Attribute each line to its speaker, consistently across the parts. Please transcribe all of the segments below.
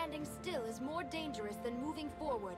Speaker 1: standing still is more dangerous than moving forward.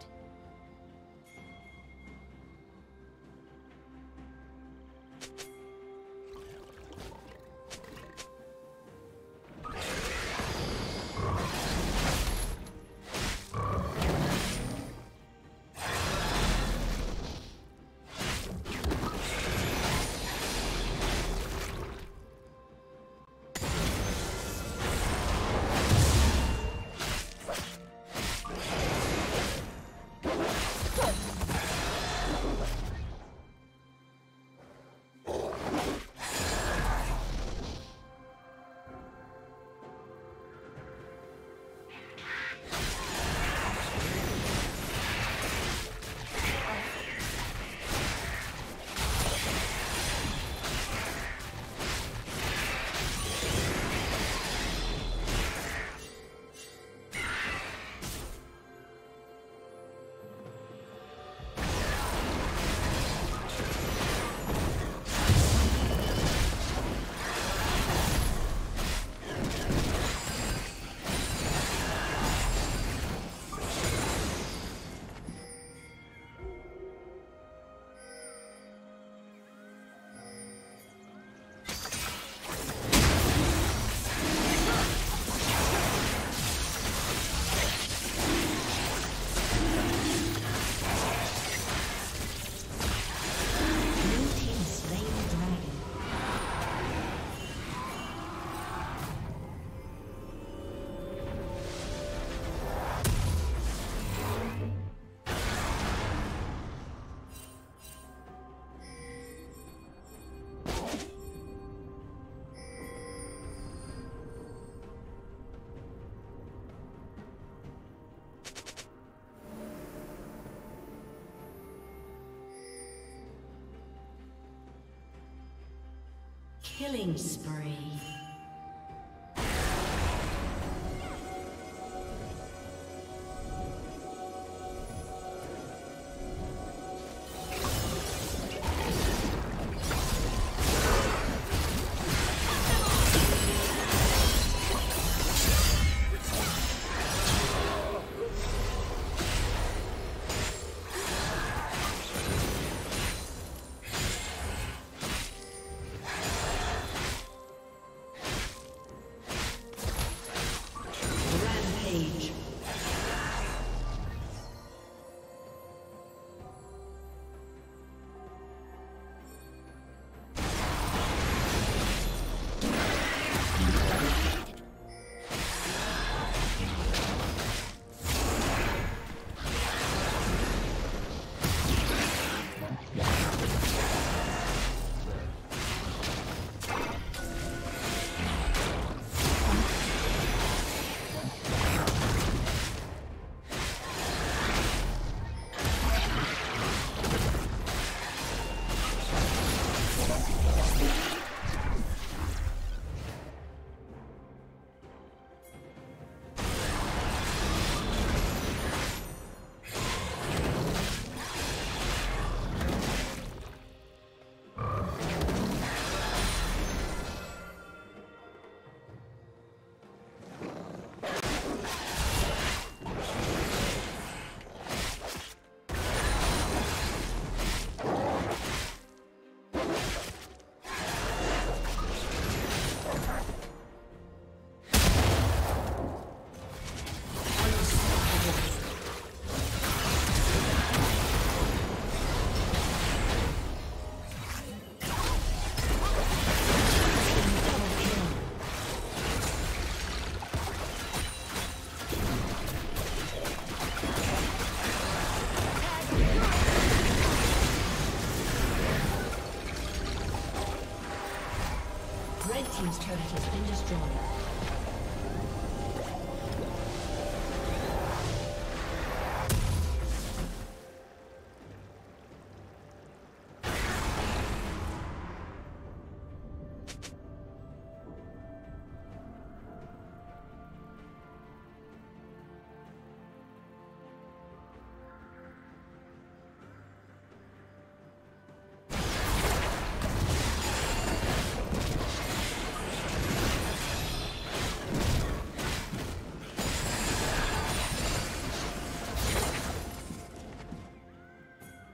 Speaker 2: Killing spree.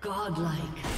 Speaker 2: Godlike.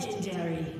Speaker 2: Legendary.